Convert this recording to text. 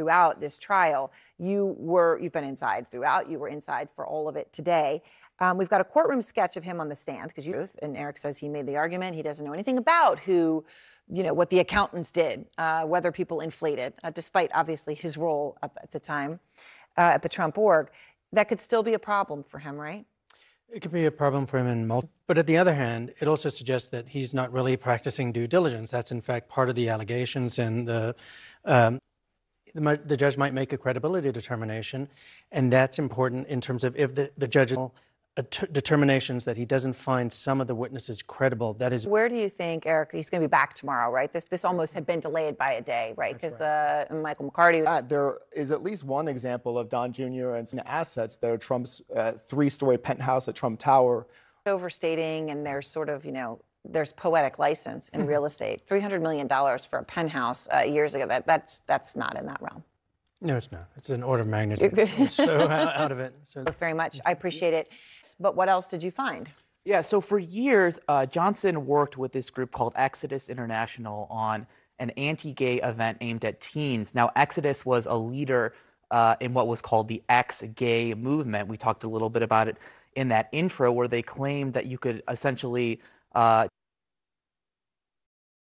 throughout this trial. You were you've been inside throughout. You were inside for all of it today. Um, we've got a courtroom sketch of him on the stand because you and Eric says he made the argument. He doesn't know anything about who, you know, what the accountants did, uh, whether people inflated, uh, despite obviously his role at the time uh, at the Trump org. That could still be a problem for him, right? It could be a problem for him in multiple. But at the other hand, it also suggests that he's not really practicing due diligence. That's in fact part of the allegations, and the um, the, the, judge might make a credibility determination, and that's important in terms of if the, the judge determinations that he doesn't find some of the witnesses credible. That is. Where do you think Eric? He's going to be back tomorrow, right? This this almost had been delayed by a day, right? Because right. uh, Michael McCarty. Uh, there is at least one example of Don Jr. and some assets there. Trump's uh, three-story penthouse at Trump Tower. Overstating, and there's sort of you know there's poetic license in real estate. Three hundred million dollars for a penthouse uh, years ago. That that's that's not in that realm. No, it's not. It's an order of magnitude. so out of it. So. Very much. I appreciate it. But what else did you find? Yeah. So for years, uh, Johnson worked with this group called Exodus International on an anti-gay event aimed at teens. Now, Exodus was a leader uh, in what was called the ex-gay movement. We talked a little bit about it in that intro, where they claimed that you could essentially uh,